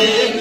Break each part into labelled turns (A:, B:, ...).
A: Amen.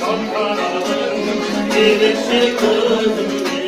A: Çankaralar gelirse kızım